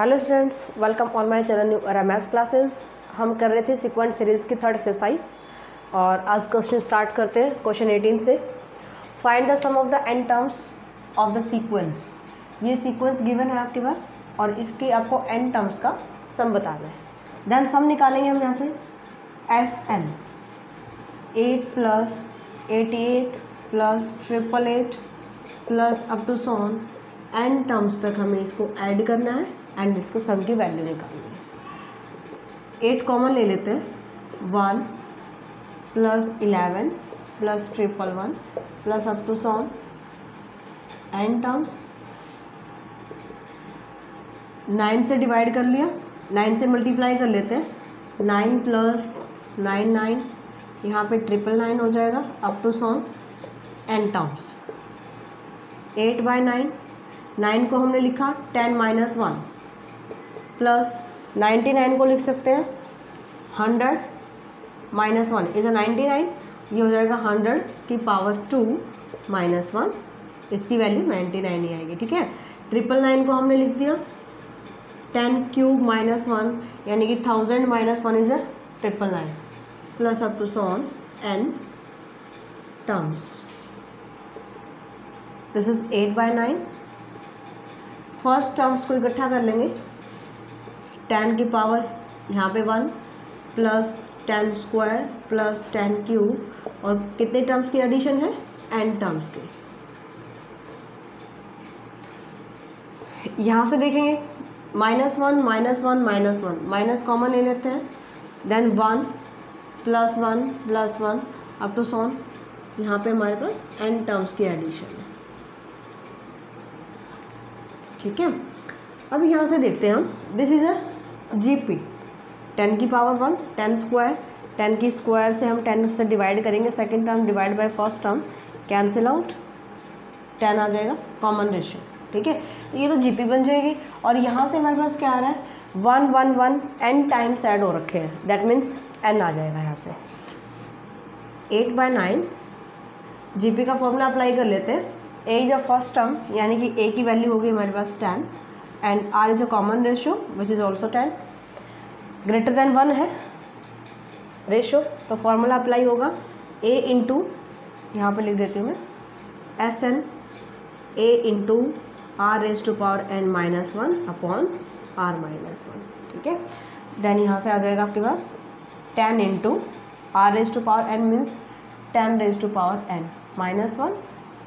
Hello students welcome on my channel new M classes हम कर रहे थे सिक्वेंट सीरीज़ की थर्ड एक्सरसाइज और आज क्वेश्चन स्टार्ट करते हैं क्वेश्चन 18 से। Find the sum of the n terms of the sequence ये सीक्वेंस गिवन है आपके पास और इसके आपको एन टर्म्स का सम बताना है। देन सम निकालेंगे हम यहाँ से। S n eight plus eighty eight plus triple eight plus up to son n terms तक हमें इसको ऐड करना है। एंड इसको सम की वैल्यू निकालनी एट कॉमन ले लेते हैं। One plus eleven plus triple one plus up to son n terms nine से डिवाइड कर लिया। नाइन से मल्टीप्लाई कर लेते हैं। नाइन प्लस नाइन नाइन यहाँ पे ट्रिपल नाइन हो जाएगा। Up to son n terms eight by nine nine को हमने लिखा। Ten minus one plus ninety nine को लिख सकते हैं। Hundred minus one is a ninety nine ये हो जाएगा हंड्रेड की पावर टू माइनस वन इसकी वैल्यू नाइन्टी नाइन ही आएगी, ठीक है? ट्रिपल नाइन को हमने लिख दिया। टेन क्यूब माइनस वन यानी कि thousand minus one is a triple nine plus up to son n terms this is eight by nine first terms को इकट्ठा कर लेंगे। टेन की पावर यहाँ पे one plus ten square plus ten cube और कितने टर्म्स की एडिशन है? एन टर्म्स के। यहाँ से देखेंगे। Minus one minus one minus one minus common ले लेते हैं। Then one plus one plus one up to son यहाँ पे हमारे पास एन टर्म्स की एडिशन है। ठीक है? अब यहाँ से देखते हैं हम। This is a G P ten की power one ten square ten की स्क्वायर से हम टेन से डिवाइड करेंगे. Second term divide by first term cancel out ten आ जाएगा. कॉमन रेशियो ठीक है? तो ये तो जीपी बन जाएगी. और यहाँ से हमारे पास क्या आ रहा है? One one one n times add हो रखे हैं. दैट मीन्स एन आ जाएगा यहाँ से. Eight by nine G P formula apply कर लेते हैं. A is a first term यानी कि ए की वैल्यू होगी हमारे पास ten and r is a common ratio which is also ten greater than one है रेशियो तो फॉर्मूला अप्लाई होगा. ए इंटू यहाँ पर लिख देती हूँ मैं S n a into r raise to power n minus one upon r minus one ठीक है? देन यहाँ से आ जाएगा आपके पास ten into r raise to power n means ten raise to power n minus one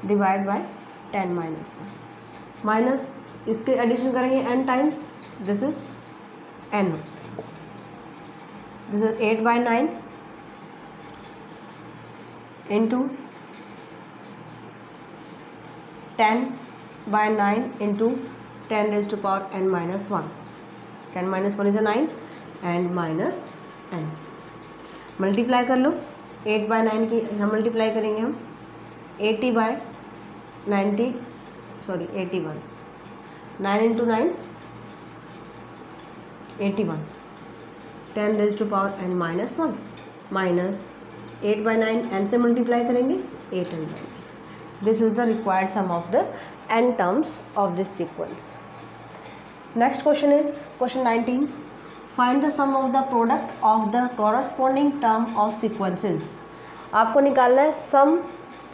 divide by ten minus one minus इसके addition करेंगे n times this is n this is eight by nine into ten by nine into ten raise to power n minus one ten minus one is nine and minus n multiply कर लो. Eight by nine की हम multiply करेंगे हम. Eighty by ninety sorry eighty one nine into nine eighty one ten raise to power n minus one minus eight by nine n से multiply करेंगे eight n by this is the required sum of the n terms of this sequence next question is question nineteen find the sum of the product of the corresponding term of sequences आपको निकालना है sum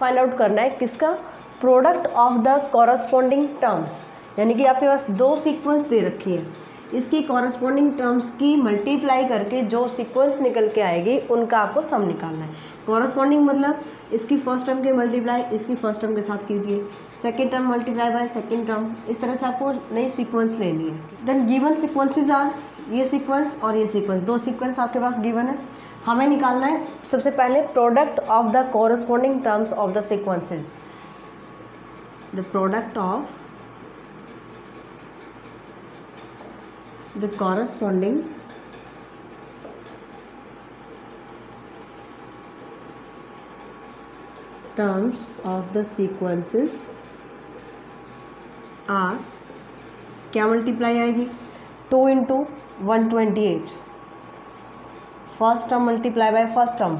find out करना है, किसका? Product of the corresponding terms यानी कि आपके पास दो सीक्वेंस दे रखी है। इसकी कॉरस्पॉन्डिंग टर्म्स की मल्टीप्लाई करके जो सीक्वेंस निकल के आएगी, उनका आपको सम निकालना है। कॉरस्पॉन्डिंग मतलब इसकी फ़र्स्ट टर्म के मल्टीप्लाई इसकी फ़र्स्ट टर्म के साथ कीजिए। Second term multiply by second term इस तरह से आपको नई सीक्वेंस लेनी है। देन गिवन सीक्वेंसेज आर ये सीक्वेंस और ये सीक्वेंस दो सीक्वेंस आपके पास गिवन है। हमें निकालना है सबसे पहले product of the corresponding terms of the sequences the product of the corresponding terms of the sequences are, क्या मल्टीप्लाई आएगी? Two into one twenty eight first term multiply by first term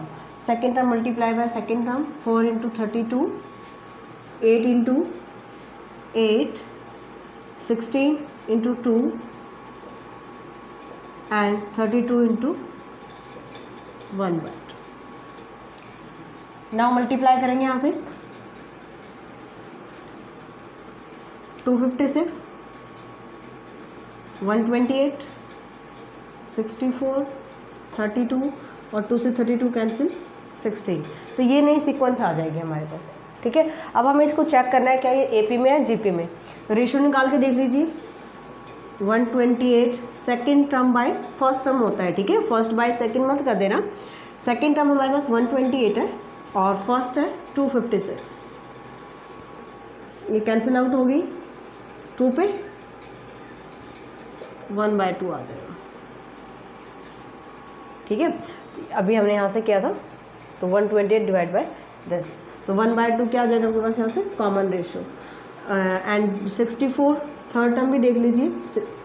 second term multiply by second term four into thirty two eight into eight sixteen into two and thirty two into one by two now multiply करेंगे यहाँ से two fifty six one twenty eight sixty four thirty two और two से thirty two cancel sixteen तो ये नई sequence आ जाएगी हमारे पास, ठीक है? अब हमें इसको चेक करना है, क्या ये ए पी में है जी पी में? रेशियो निकाल के देख लीजिए। One twenty eight second term by first term होता है, ठीक है? फ़र्स्ट बाय सेकेंड मत कर देना। सेकेंड टर्म हमारे पास वन ट्वेंटी एट है और फ़र्स्ट है टू फिफ्टी सिक्स ये कैंसिल आउट होगी। टू पे वन बाय टू आ जाएगा। ठीक है? अभी हमने यहाँ से किया था तो one twenty eight divide by दस तो वन बाय टू क्या आ जाएगा आपके पास यहाँ से? Common ratio and sixty four third term भी देख लीजिए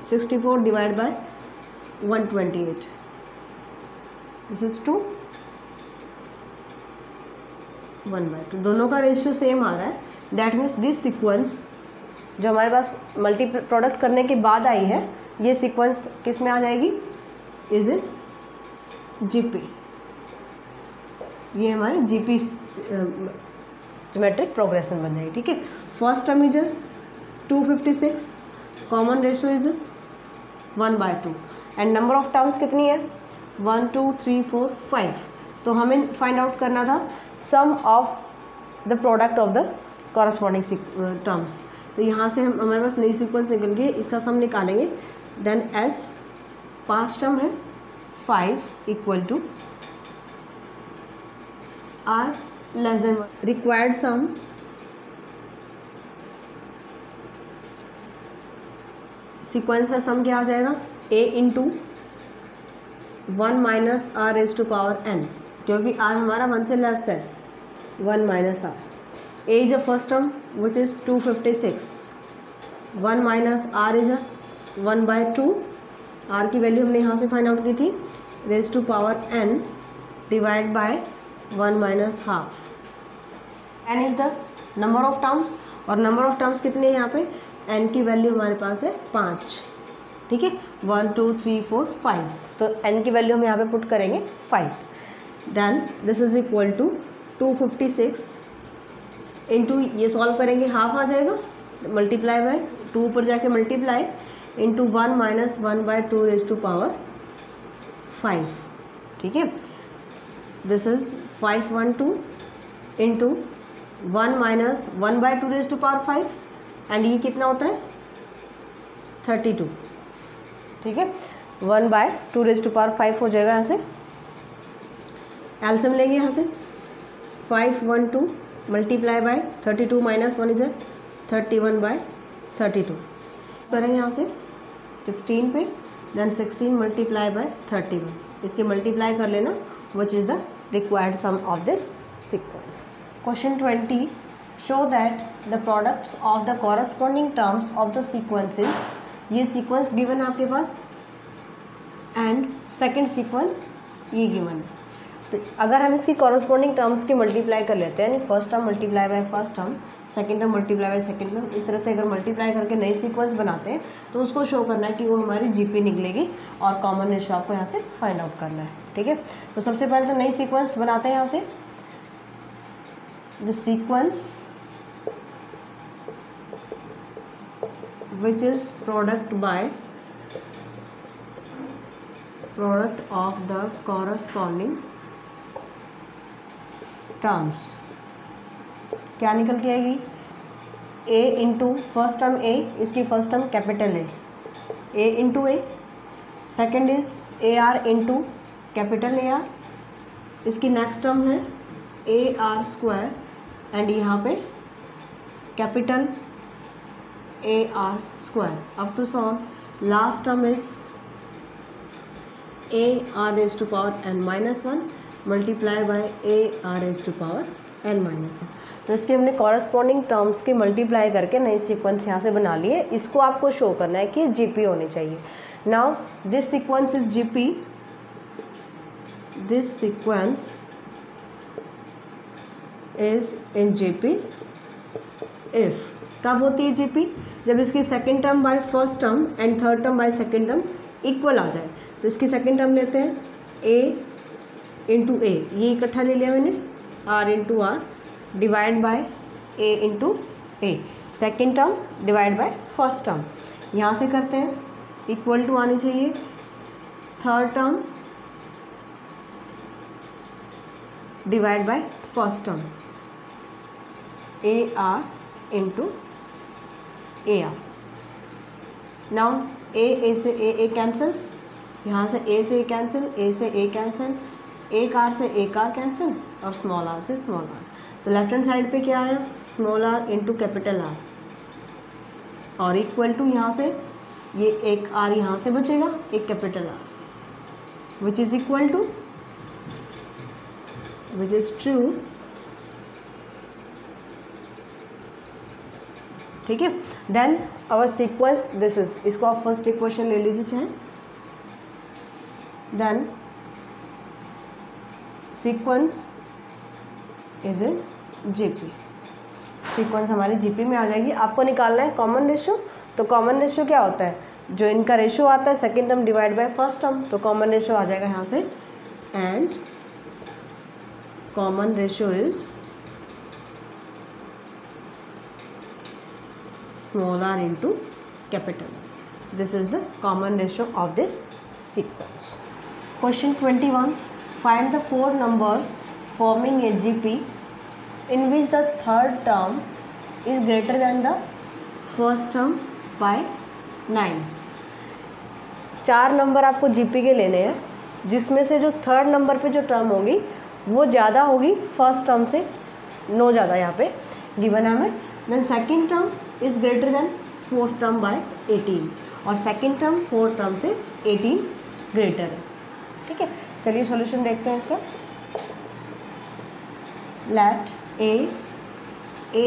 sixty four divide by one twenty eight this is two one by two दोनों का रेशियो सेम आ रहा है. दैट मीन्स दिस सीक्वेंस जो हमारे पास मल्टी प्रोडक्ट करने के बाद आई है, ये सीक्वेंस किसमें आ जाएगी? इज़ इन जीपी ये हमारे जीपी जोमेट्रिक प्रोग्रेशन बन जाएगी, ठीक है? First term is two fifty six common ratio is one by two and number of terms कितनी है? One two three four five तो हमें फाइंड आउट करना था sum of the product of the corresponding terms तो यहाँ से हम हमारे पास नई सीक्वेंस निकल गई इसका सम निकालेंगे। देन एस पाँच टर्म है five equal to r less than required sum sequence का सम क्या आ जाएगा? A into one minus r raise to power n क्योंकि आर हमारा वन से लेस है। One minus r a is a first term which is two fifty six one minus r is a one by two r की value हमने यहाँ से find out की थी। Raise to power n divide by one minus half n is the number of terms और number of terms कितने हैं यहाँ पे? एन की वैल्यू हमारे पास है पाँच। ठीक है? One, two, three, four, five. तो एन की वैल्यू हम यहाँ पे पुट करेंगे five. Then this is equal to two fifty six into ये सॉल्व करेंगे हाफ़ आ जाएगा। मल्टीप्लाई बाय टू ऊपर जाके multiply into one minus one by two raise to power five ठीक है? This is five one two into one minus one by two raise to power five and ये कितना होता है? थर्टी टू ठीक है? One by two raise to power five हो जाएगा यहाँ से। एल्सियम लेंगे यहाँ से। Five one two multiply by thirty two minus one is है thirty one by thirty two करेंगे यहाँ से सिक्सटीन पे then sixteen multiply by thirty one इसके मल्टीप्लाई कर लेना which is the required sum of this sequence question twenty show that the products of the corresponding terms of the sequences ये given है आपके पास एंड सेकेंड सीक्वेंस ये given तो अगर हम इसकी कॉरस्पॉन्डिंग टर्म्स की मल्टीप्लाई कर लेते हैं, यानी first term multiply by first term second term multiply by second term इस तरह से अगर मल्टीप्लाई करके नई सीक्वेंस बनाते हैं तो उसको शो करना है कि वो हमारी जीपी निकलेगी और कॉमन रेशो आपको यहाँ से फाइंड आउट करना है, ठीक है? तो सबसे पहले तो नई सीक्वेंस बनाते हैं यहाँ से। The sequence which is product by product of the corresponding terms क्या निकल के आएगी? A into first term a इसकी first term capital a a into a second is a r into capital a r इसकी next term है A R square and यहाँ पे capital a r square up to solve last term is a r raise to power n minus one multiply by a r raise to power n minus one तो इसके हमने corresponding terms के multiply करके नई sequence यहाँ से बना लिए इसको आपको शो करना है कि जीपी होनी चाहिए। Now this sequence is GP this sequence is in GP if कब होती है जीपी जब इसकी second term by first term and third term by second term equal आ जाए। तो इसकी सेकेंड टर्म लेते हैं। ए इंटू ए ये इकट्ठा ले लिया मैंने। R into r divide by a into a second term divide by first term यहाँ से करते हैं। इक्वल टू आनी चाहिए। Third term divide by first term a r into a r now a a से ए ए कैंसिल यहाँ से a से ए कैंसिल ए से ए कैंसिल एक आर से एक आर कैंसिल और स्मॉल आर से स्मॉल आर तो लेफ़्ट हैंड साइड पे क्या आया? Small r into capital r और इक्वल टू यहाँ से, ये एक आर यहाँ से बचेगा, एक capital r which is equal to which is true ठीक है? Then our sequence this is इसको आप फ़र्स्ट इक्वेशन ले लीजिए चाहे। Then sequence is in GP sequence हमारी जीपी में आ जाएगी। आपको निकालना है कॉमन रेशियो तो कॉमन रेशियो क्या होता है? जो इनका रेशियो आता है second term divide by first term तो कॉमन रेशियो आ जाएगा यहाँ से। And common ratio is small r into capital this is the common ratio of this sequence question 21 find the four numbers forming a gp in which the third term is greater than the first term by 9 चार number आपको GP के लेने हैं जिसमें से जो third number पे जो टर्म होगी वो ज़्यादा होगी फ़र्स्ट टर्म से नो ज़्यादा यहाँ पे है हमें। Then second term is greater than fourth term by eighteen और सेकेंड टर्म फोर्थ टर्म से एटीन ग्रेटर है। ठीक है? चलिए सॉल्यूशन देखते हैं इसका।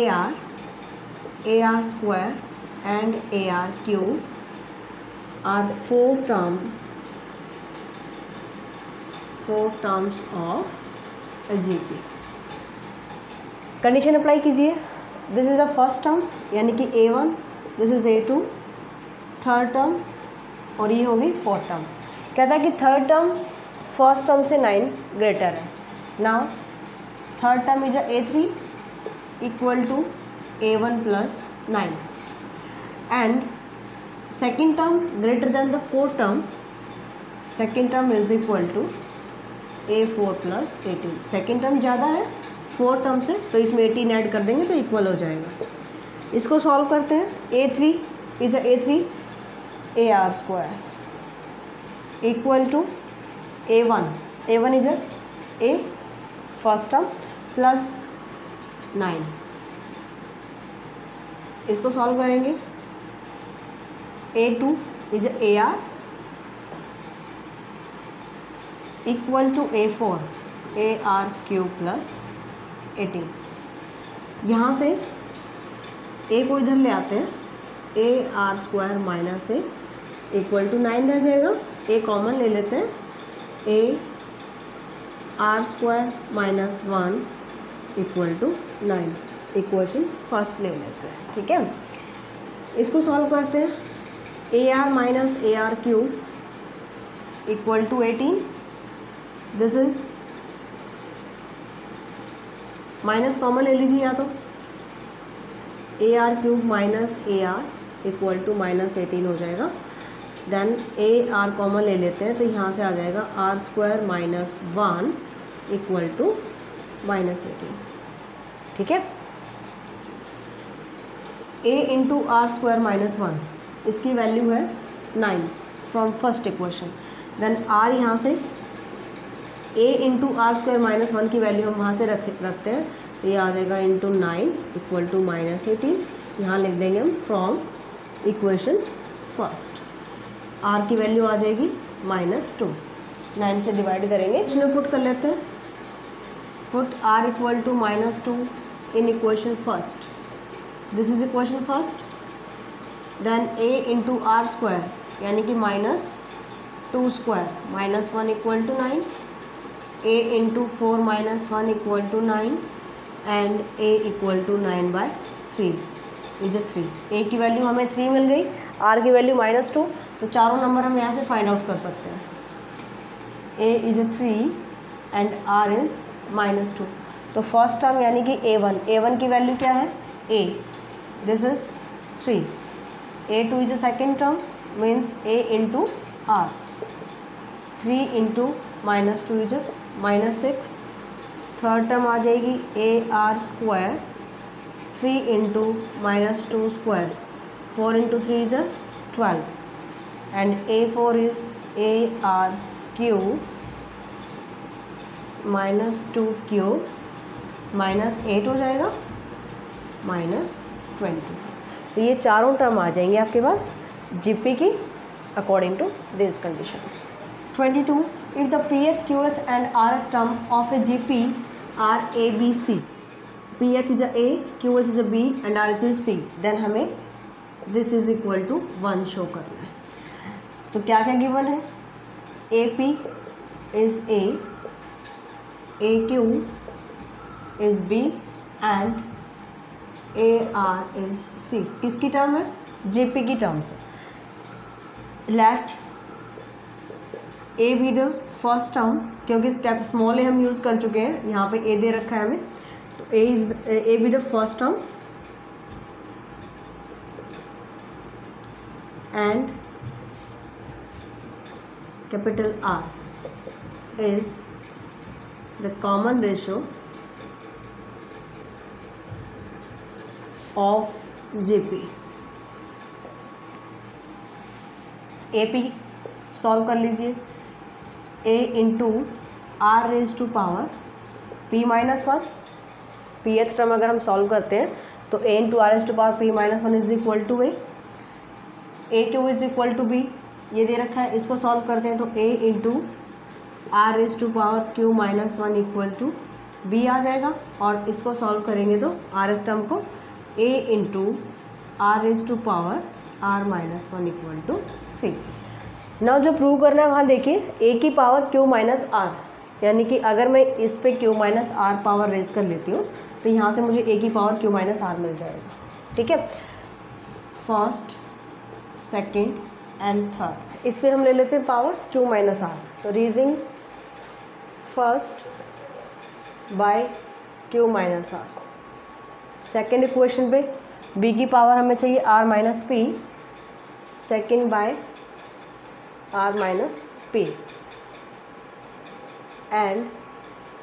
R a r square and a r cube r four term four terms of G P condition apply कीजिए। This is the first term यानी कि a one this is a two third term और ये होगी fourth term कहता है कि third term first term से नाइन ग्रेटर है। ना third term is a three equal to a one plus nine and second term greater than the fourth term second term is equal to a four plus eighteen second term ज़्यादा है four term से तो इसमें eighteen add कर देंगे तो equal हो जाएगा। इसको सॉल्व करते हैं। A three is a three a r square equal to a one a one is a first term plus nine इसको सॉल्व करेंगे। A two is a r equal to a four a r cube plus eighteen यहाँ से ए को इधर ले आते हैं। A r square minus a equal to nine रह जाएगा। ए कॉमन ले लेते हैं। A r square minus one equal to nine equation first ले लेते हैं। ठीक है? इसको सॉल्व करते हैं। A r minus a r cube equal to eighteen this is minus common ले लीजिए या तो। A r cube minus a r equal to minus eighteen हो जाएगा। देन ए आर कॉमन ले लेते हैं तो यहाँ से आ जाएगा r square minus one equal to minus eighteen ठीक है? A into r square minus one इसकी वैल्यू है nine from first equation then r यहाँ से a into r square minus one की वैल्यू हम वहाँ से रख, रखते हैं। तो ये आ जाएगा into nine equal to minus eighteen यहाँ लिख देंगे हम फ्रॉम इक्वेशन फ़र्स्ट आर की वैल्यू आ जाएगी माइनस टू नाइन से डिवाइड करेंगे। इसमें पुट कर लेते हैं। Put r equal to minus two in equation first this is equation first then a into r square यानी कि minus two square minus one equal to nine a into four minus one equal to nine and a equal to nine by three is a three a की value हमें three मिल गई r की value minus two तो चारों number हम यहाँ से फाइंड आउट कर सकते हैं. A is a three and r is minus two तो फ़र्स्ट टर्म यानी कि ए वन ए वन की वैल्यू क्या है? A this is three a two is a second term means a into r three into minus two is minus six third term आ जाएगी a r square three into minus two square four into three is twelve and a four is a r cube minus two cube minus eight हो जाएगा. Minus twenty तो ये चारों term आ जाएँगे आपके पास जीपी की according to this condition twenty two and rth term of a G P are a b c pth is a qth is a b and rth is c then हमें this is equal to one show करना है। तो क्या क्या given है? A p is a a q is b and a r is c किसकी term है? GP की टर्म से let a be the first term क्योंकि स्टेप स्मॉल ए हम यूज़ कर चुके हैं। यहाँ पे ए दे रखा है हमें। तो a is a b the first term and capital R is the common ratio of GP. AP solve कर लीजिए। A into r raise to power P minus one pth term अगर हम सॉल्व करते हैं तो A into r raise to power P minus one is equal to a a q is equal to b ये दे रखा है, इसको सॉल्व करते हैं तो a into r raise to power q minus one equal to b आ जाएगा, और इसको सॉल्व करेंगे तो आर एस टर्म को a into r raise to power r minus one equal to c ना जो प्रूव करना है, वहाँ देखिए ए की पावर क्यू माइनस आर यानी कि अगर मैं इस पे q minus r power raise कर लेती हूँ तो यहाँ से मुझे ए की पावर क्यू माइनस आर मिल जाएगा। ठीक है? फ़र्स्ट सेकेंड एंड थर्ड इस पर हम ले लेते हैं पावर क्यू माइनस आर तो raising first by q minus r second equation पे बी की पावर हमें चाहिए r minus p second by r minus p and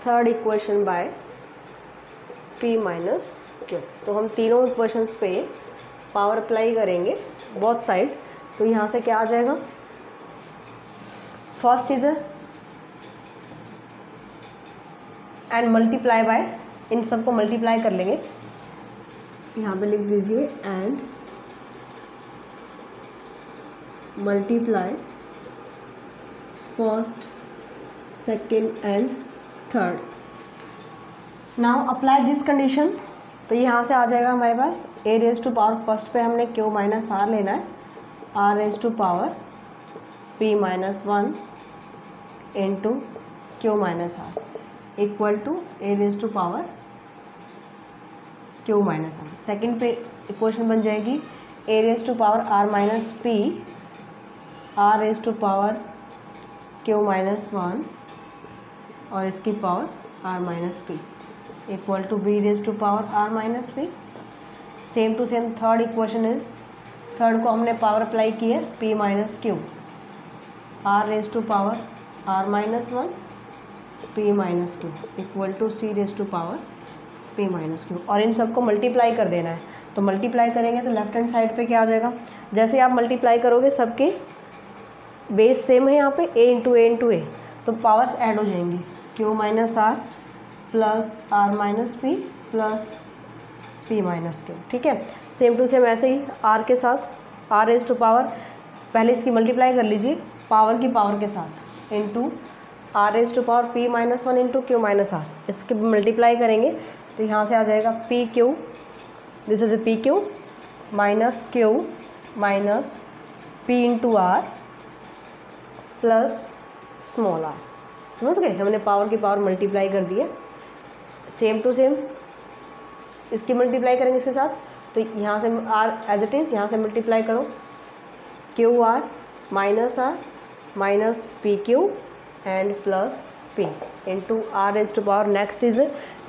third equation by p minus q तो हम तीनों इक्वेशंस पे पावर अप्लाई करेंगे बोथ साइड तो यहाँ से क्या आ जाएगा? First is and multiply by इन सबको मल्टीप्लाई कर लेंगे। यहाँ पे लिख दीजिए and multiply first second and third now apply this condition तो यहाँ से आ जाएगा हमारे पास। A raise to power first पे हमने क्यू माइनस आर लेना है। R raise to power p minus one into q minus r equal to a raise to power q minus r second पे इक्वेशन बन जाएगी। A raise to power r minus p r raise to power q minus one और इसकी power r minus p equal to b raise to power r minus p same to same third equation is third को हमने power apply की है p minus q r raise to power r minus one p minus q equal to c raise to power p minus q और इन सबको multiply कर देना है। तो मल्टीप्लाई करेंगे तो लेफ़्ट हैंड साइड पे क्या आ जाएगा? जैसे आप मल्टीप्लाई करोगे सबके बेस सेम है यहाँ पे ए इंटू ए इंटू ए तो पावर्स ऐड हो जाएँगी। Q minus r plus r minus p plus p minus q ठीक है? सेम टू सेम ऐसे ही आर के साथ आर एज टू पावर पहले इसकी मल्टीप्लाई कर लीजिए पावर की पावर के साथ into r raise to power p minus one into q minus r इसकी मल्टीप्लाई करेंगे तो यहाँ से आ जाएगा p q this is p q minus q minus p into r plus small r समझ गए? हमने पावर की पावर मल्टीप्लाई कर दी है। सेम टू सेम इसकी मल्टीप्लाई करेंगे इसके साथ। तो यहाँ से आर एज इट इज़ यहाँ से मल्टीप्लाई करो। Q r minus r minus p q and plus p into r raise to power next is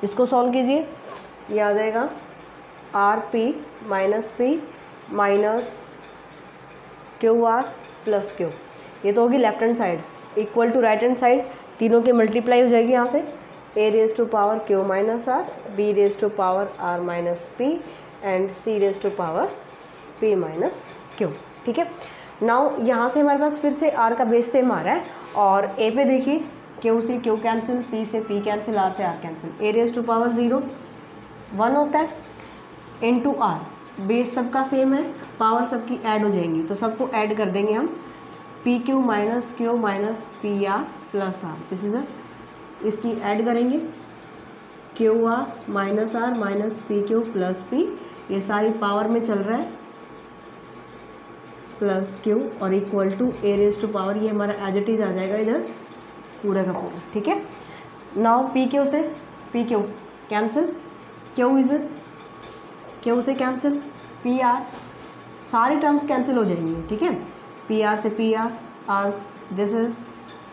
इसको सॉल्व कीजिए। ये आ जाएगा। R p minus p minus q r plus q ये तो होगी left hand side equal to right hand side तीनों की मल्टीप्लाई हो जाएगी यहाँ से. A raise to power q minus r b raise to power r minus p and c raise to power p minus q ठीक है? Now यहाँ से हमारे पास फिर से आर का बेस सेम आ रहा है. और ए पे देखिए क्यू से क्यू कैंसिल पी से पी कैंसिल आर से r cancel a raise to power zero one होता है इन टू आर बेस सबका सेम है. पावर सबकी ऐड हो जाएँगी. तो सबको ऐड कर देंगे हम. P q minus q minus p r plus r this is इसकी ऐड करेंगे। Q r minus r minus p q plus p ये सारी पावर में चल रहा है। प्लस क्यू और equal to a raise to power ये हमारा एज इट इज़ आ जाएगा इधर पूरा का पूरा, ठीक है? नाउ पी क्यू से p q cancel q is q से कैंसिल पी आर सारे टर्म्स कैंसिल हो जाएँगे, ठीक है? पी आर से p r r this is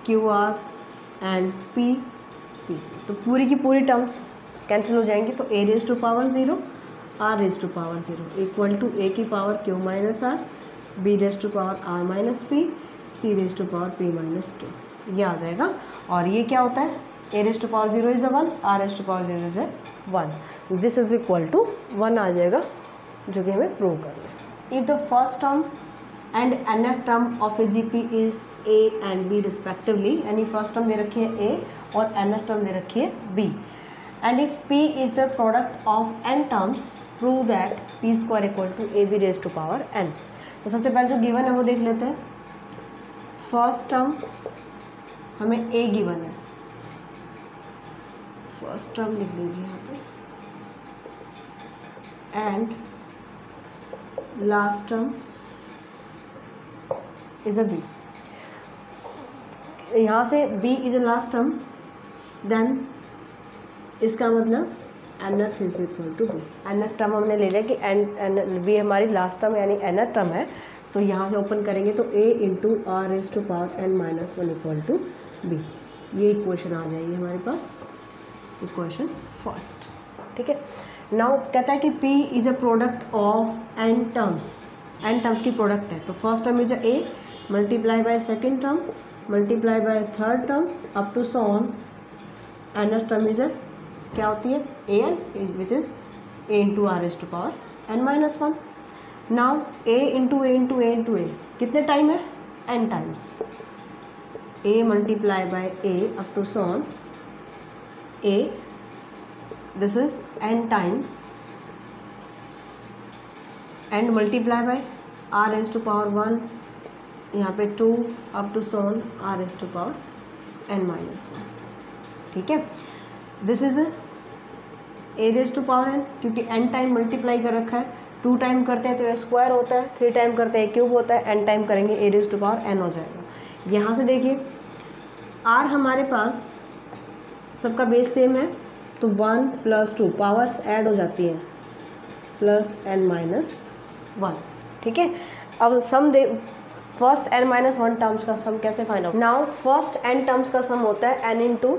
q r and p p तो पूरी की पूरी टर्म्स कैंसिल हो जाएँगी तो a raise to power zero r raise to power zero equal to a की power q minus r b raise to power r minus p c raise to power p minus के ये आ जाएगा। और ये क्या होता है? A raise to power zero is a one r raise to power zero is a one this is equal to one आ जाएगा, जो कि हमें प्रूव करना है। If the first term and nth term of a G P is a and b respectively यानी first term दे रखी है ए और एन एफ़ टर्म दे रखी है b and if p is the product of n terms prove that p square equal to a b raise to power n तो सबसे पहले जो गिवन है वो देख लेते हैं। फ़र्स्ट टर्म हमें ए गिवन है। फ़र्स्ट टर्म लिख लीजिए यहाँ पे। And last term is a b यहाँ से b is a last term then इसका मतलब nth is equal to b nth term हमने ले लिया कि एन एन बी हमारी लास्ट टर्म यानी एन एथ टर्म है तो यहाँ से ओपन करेंगे तो a into r raise to power n minus one equal to b ये इक्वेशन आ जाएगी हमारे पास इक्वेशन फ़र्स्ट ठीक है? नाउ कहता है कि p is a product of n terms n terms की प्रोडक्ट है तो first term is a a multiply by second term multiply by third term up to so on nth term is क्या होती है? A n which is a into r raise to power n minus one now a into a into a into a कितने time है? N times a multiply by a up to so on a, this is n times. And multiply by r raised to power 1 यहाँ पे to up to so on r raised to power n minus one ठीक है? This is a raise to power n क्योंकि n time multiply कर रखा है। Two time करते हैं तो ए स्क्वायर होता है थ्री टाइम करते हैं क्यूब होता है एन टाइम करेंगे a raise to power n हो जाएगा। यहाँ से देखिए आर हमारे पास सबका बेस सेम है तो one plus two powers add हो जाती हैं प्लस एन माइनस वन ठीक है? अब sum the first n minus one terms का सम कैसे find out now first n terms का सम होता है n into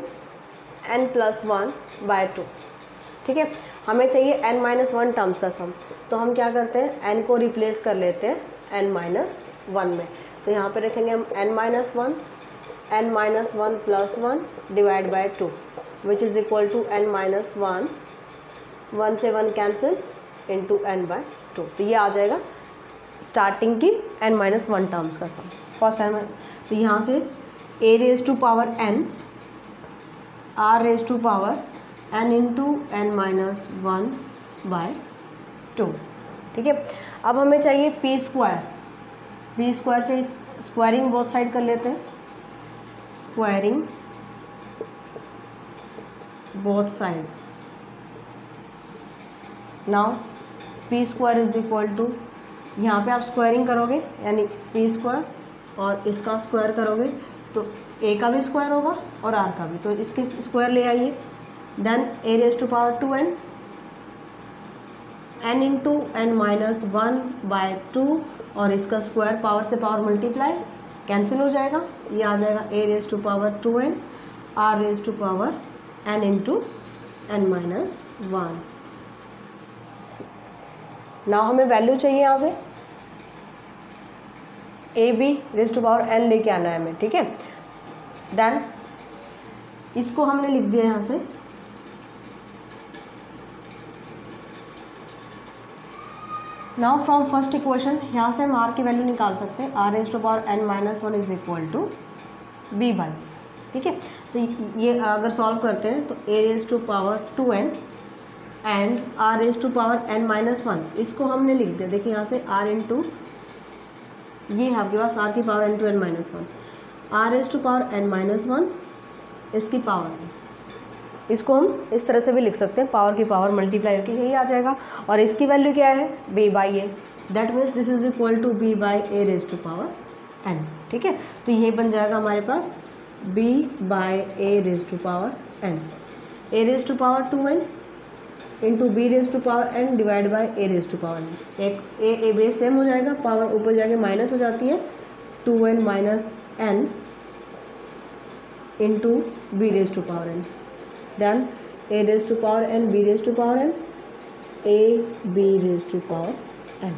n plus one by two ठीक है? हमें चाहिए एन माइनस वन टर्म्स का सम तो हम क्या करते हैं? एन को रिप्लेस कर लेते हैं एन माइनस वन में. तो यहाँ पे रखेंगे हम n minus one n minus one plus one divide by two which is equal to n minus one one से one cancel into n by two तो ये आ जाएगा. स्टार्टिंग की एन माइनस वन टर्म्स का सम फ़र्स्ट टाइम तो यहाँ से a raise to power n r raise to power n into n minus one by two ठीक है? अब हमें चाहिए पी स्क्वायर पी स्क्वायर से स्क्वायरिंग बोथ साइड कर लेते हैं। Squaring both side now p square is equal to यहाँ पे आप स्क्वायरिंग करोगे, यानी पी स्क्वायर और इसका स्क्वायर करोगे तो ए का भी स्क्वायर होगा और आर का भी। तो इसके स्क्वायर ले आइए। Then a raise to power two n n into n minus one by two और इसका स्क्वायर पावर से पावर मल्टीप्लाई कैंसिल हो जाएगा। ये आ जाएगा a raise to power two n r raise to power n into n minus one now हमें value चाहिए यहाँ से? A b raise to power n लेके आना है हमें, ठीक है? देन इसको हमने लिख दिया यहाँ से। नाउ फ्रॉम फ़र्स्ट इक्वेशन यहाँ से हम आर की वैल्यू निकाल सकते हैं। R raise to power n minus one is equal to b by ठीक है? तो ये अगर सॉल्व करते हैं तो a raise to power two n and r raise to power n minus one इसको हमने लिख दिया। देखिए यहाँ से आर इन टू ये है आपके पास आर की power n two n minus one r raise to power n minus one इसकी पावर इसको हम इस तरह से भी लिख सकते हैं। पावर की पावर मल्टीप्लाई होकर यही आ जाएगा। और इसकी वैल्यू क्या है? B by a that means this is equal to b by a raise to power n ठीक है? तो ये बन जाएगा हमारे पास b by a raise to power n a raise to power two n into b raise to power n divide by a raise to power n एक a a base same हो जाएगा पावर ऊपर जाके minus हो जाती है two n minus n into b raise to power n then a raise to power n b raise to power n a b raise to power n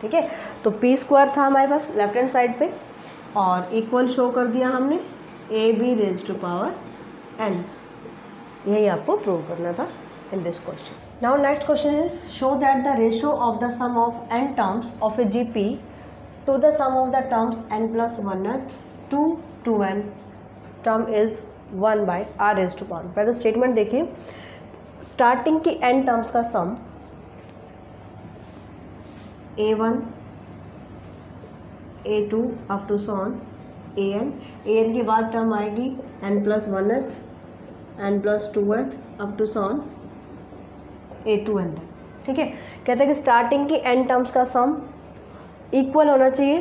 ठीक है? तो पी स्क्वायर था हमारे पास लेफ़्ट हैंड साइड पे, और equal show कर दिया हमने a b raise to power n यही आपको प्रूव करना था। In this question. Now next question is show that the ratio of the sum of n terms of a GP to the sum of the terms n plus 1 to 2n term is 1 by r raised to power पहले statement देखिए starting की n terms का sum a one a two up to so on a n a n के बाद term आएगी n plus one th n plus two th up to so on a two n तक, ठीक है? कहते हैं कि स्टार्टिंग की एन टर्म्स का सम इक्वल होना चाहिए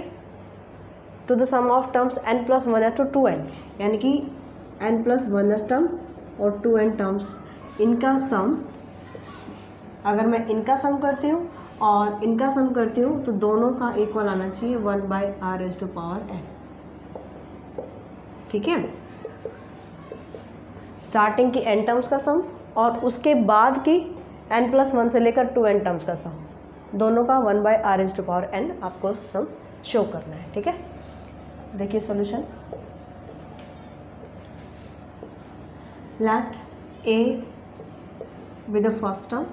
to the sum of terms n plus one th to two n यानी कि n plus one th term और टू एन टर्म्स इनका सम अगर मैं इनका सम करती हूँ और इनका सम करती हूँ तो दोनों का इक्वल आना चाहिए one by r raise to power n ठीक है? स्टार्टिंग की एन टर्म्स का सम और उसके बाद की एन प्लस वन से लेकर टू एन टर्म्स का सम दोनों का one by r raise to power n आपको सम शो करना है, ठीक है? देखिए solution let a with the first term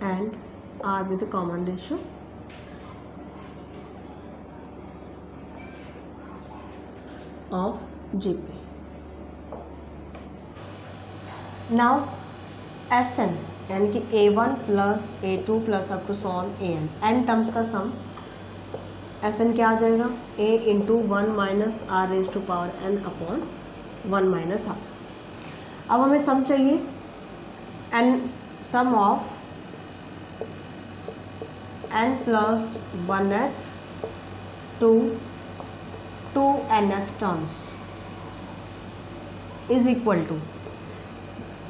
and r with the common ratio. Of. Now n यानी कि a one plus a two plus up to so on a n n terms का sum S N क्या आ जाएगा? A into one minus r raise to power n upon one minus r अब हमें sum चाहिए n sum of n plus one th to two n th terms is equal to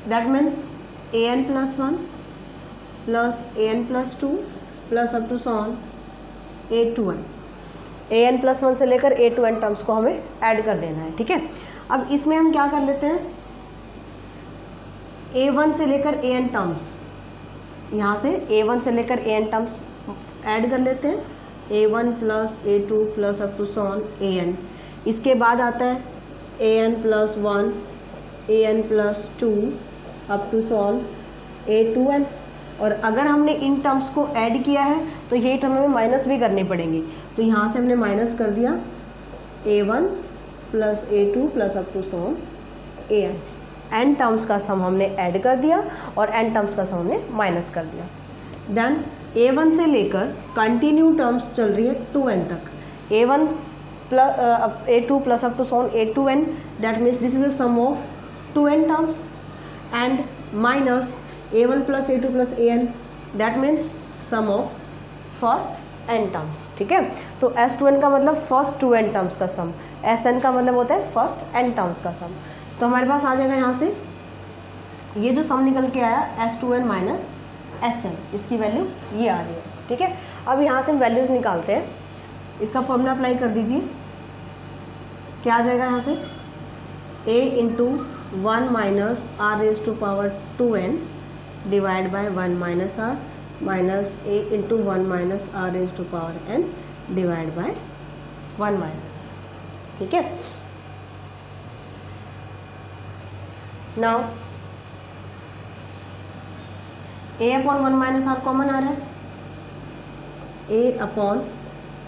that means a n plus one plus a n plus two plus up to so on a two n a n plus one से लेकर a two N terms को हमें add कर देना है, ठीक है? अब इसमें हम क्या कर लेते हैं? ए वन से लेकर ए एन टर्म्स यहाँ से ए वन से लेकर ए एन टर्म्स ऐड कर लेते हैं. A one plus a two plus up to so on a n इसके बाद आता है a n plus one a n plus two up to so on a two n और अगर हमने इन टर्म्स को ऐड किया है तो ये टर्म हमें माइनस भी करनी पड़ेंगे। तो यहाँ से हमने माइनस कर दिया a one plus a two plus up to so on a n n terms का सम हमने ऐड कर दिया और एन टर्म्स का सम हमने माइनस कर दिया। देन ए वन से लेकर कंटिन्यू टर्म्स चल रही है टू एन तक। A one plus a two plus up to so on a two n that means this is the sum of two n terms and minus a1 plus a2 plus an that means sum of first n terms ठीक है? तो S two N का मतलब first to N terms का sum S N का मतलब होता है फ़र्स्ट एन टर्म्स का सम तो हमारे पास आ जाएगा यहाँ से ये जो सम निकल के आया s two n minus s n इसकी वैल्यू ये आ रही है, ठीक है? अब यहाँ से हम वैल्यूज़ निकालते हैं। इसका फॉर्मूला अप्लाई कर दीजिए। क्या आ जाएगा यहाँ से? A into one minus r raise to power two n divide by one minus r minus a into one minus r raise to power n divide by one minus ठीक है? Now a upon one minus r common आ रहा है। A upon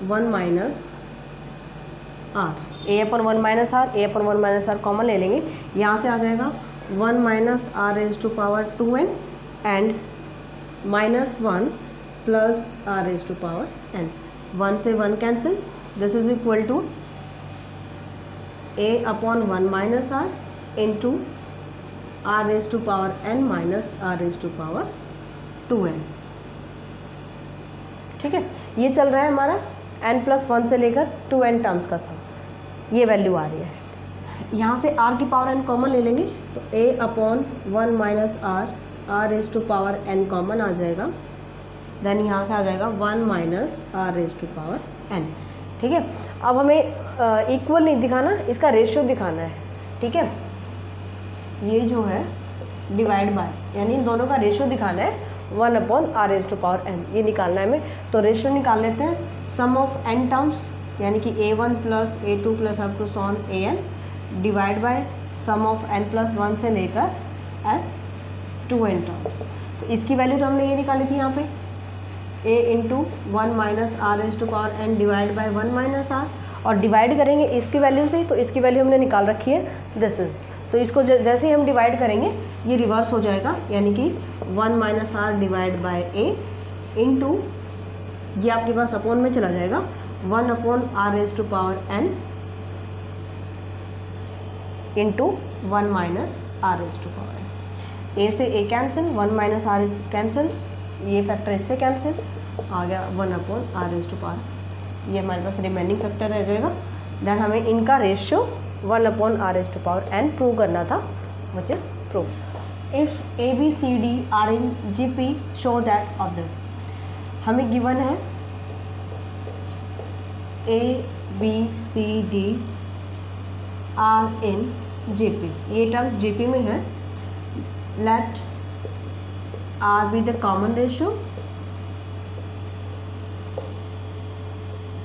one minus r a upon one minus r a upon one minus r common ले लेंगे। यहाँ से आ जाएगा। One minus r raise to power two n and minus one plus r raise to power n one से one cancel this is equal to a upon one minus r into r raise to power n minus r raise to power two n ठीक है? ये चल रहा है हमारा। N plus one से लेकर टू एन टर्म्स का सम ये वैल्यू आ रही है। यहाँ से आर की पावर एन कॉमन ले लेंगे तो a upon one minus r r raise to power n common आ जाएगा। देन यहाँ से आ जाएगा one minus r raise to power n ठीक है? अब हमें इक्वल नहीं दिखाना, इसका रेशियो दिखाना है। ठीक है? ये जो है डिवाइड बाय यानी दोनों का रेशियो दिखाना है। One upon r raise to power n ये निकालना है हमें। तो रेशियो निकाल लेते हैं। सम ऑफ़ एन टर्म्स यानी कि a one plus a two plus up to so on a n divide by sum of n plus one से लेकर एस टू एन टर्म्स तो इसकी वैल्यू तो हमने ये निकाली थी यहाँ पे। A into one minus r raise to power n divide by one minus r और डिवाइड करेंगे इसकी वैल्यू से तो इसकी वैल्यू हमने निकाल रखी है। दिस इज़ तो इसको जैसे ही हम डिवाइड करेंगे, ये रिवर्स हो जाएगा, यानी कि one minus r divide by a into ये आपके पास अपॉन में चला जाएगा one upon r raise to power n into one minus r raise to power n a से a cancel one minus r raise cancel ये factor इससे cancel आ गया one upon r raise to power ये हमारे पास remaining factor रह जाएगा दैन हमें इनका ratio one upon r raise to power n prove करना था which is prove if a b c d are in G P show that of this हमें गिवन है a b c d are in G P ये terms G P में है. Let r be the common ratio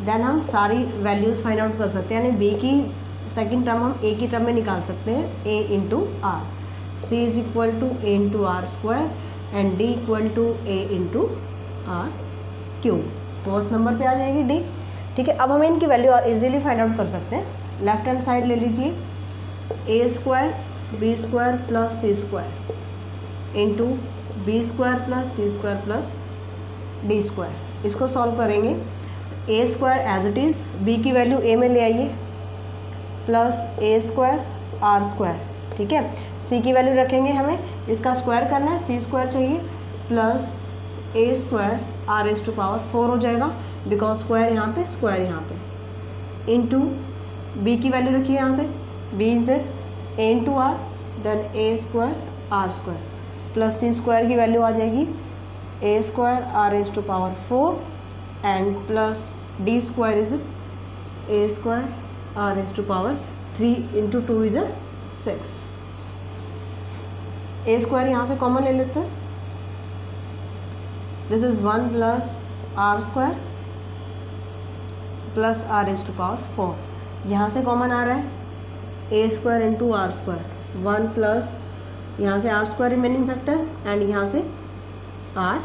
then हम सारी values find out कर सकते हैं. यानी बी की सेकेंड टर्म हम ए की टर्म में निकाल सकते हैं a into r c is equal to a into r square and d equal to a into r cube fourth number पे आ जाएगी डी ठीक है, अब हमें इनकी वैल्यू इजीली फाइंड आउट कर सकते हैं. लेफ़्ट हैंड साइड ले लीजिए. A square b square plus c square into b square plus c square plus d square इसको सॉल्व करेंगे. A square as it is b की वैल्यू ए में ले आइए. Plus a square, r square, ठीक है? सी की वैल्यू रखेंगे हमें, इसका स्क्वायर करना है सी स्क्वायर चाहिए plus a square r raise to power four हो जाएगा बिकॉज़ स्क्वायर यहाँ पे स्क्वायर यहाँ पे। इन टू बी की वैल्यू रखिए यहाँ से b is a into r then a square r square plus c square की वैल्यू आ जाएगी a square r raise to power four and plus d square is a square r raise to power three into two is a six. A square यहाँ से common ले लेते हैं। This is one plus r square plus r raise to power four यहाँ से common आ रहा है। A square into r square one plus यहाँ से r square remaining factor and यहाँ से आर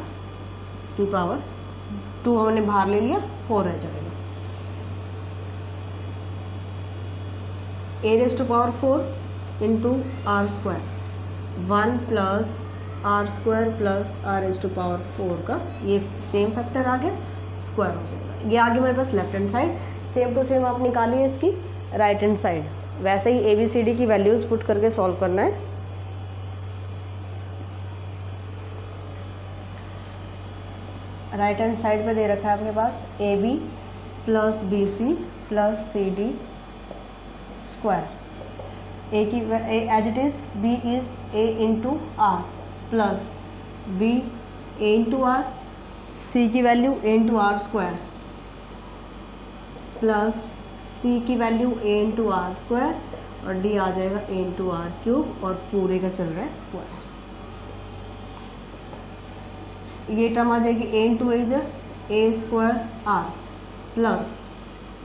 की पावर टू हमने बाहर ले लिया फोर रह जाएगा। A raise to power four into r square one plus r square plus r raise to power four का ये सेम फैक्टर आ गया स्क्वायर हो जाएगा। ये आगे मेरे पास left hand side same to same आप निकालिए इसकी राइट हैंड साइड वैसे ही ए बी सी डी की वैल्यूज़ पुट करके सॉल्व करना है। राइट हैंड साइड पे दे रखा है आपके पास a b plus b c plus c d square a की as it is b is a into r plus b a into r c की value a into r square plus c की value a into r square और D आ जाएगा ए into are cube और पूरे का चल रहा है स्क्वायर ये टर्म आ जाएगी a into as a square r plus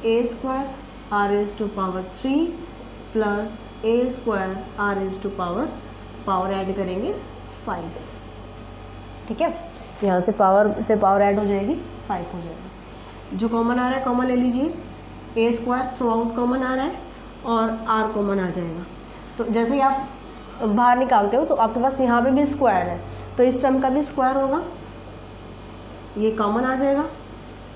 a square r raise to power three plus a square r raise to power power add करेंगे फाइव। ठीक है? यहाँ से पावर से पावर ऐड हो जाएगी, फाइव हो जाएगा। जो कॉमन आ रहा है, कॉमन ले लीजिए। ए स्क्वायर थ्रू आउट कॉमन आ रहा है और आर कॉमन आ जाएगा। तो जैसे ही आप बाहर निकालते हो तो आपके पास यहाँ पे भी स्क्वायर है। तो इस टर्म का भी स्क्वायर होगा। ये कॉमन आ जाएगा।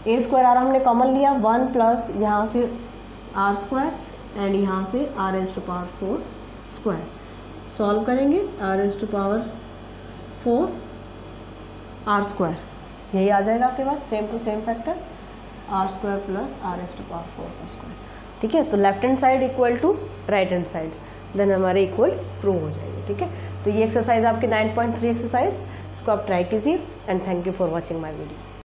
ए स्क्वायर आर हमने कॉमन लिया, वन प्लस यहाँ से आर स्क्वायर एंड यहाँ से r raise to power four square solve करेंगे r raise to power four r square यही आ जाएगा आपके पास same to same factor r square plus r raise to power four square ठीक है? तो left hand side equal to right hand side then हमारे equal prove हो जाएगी, ठीक है? तो ये एक्सरसाइज आपकी 9.3 एक्सरसाइज इसको आप ट्राई कीजिए and thank you for watching my video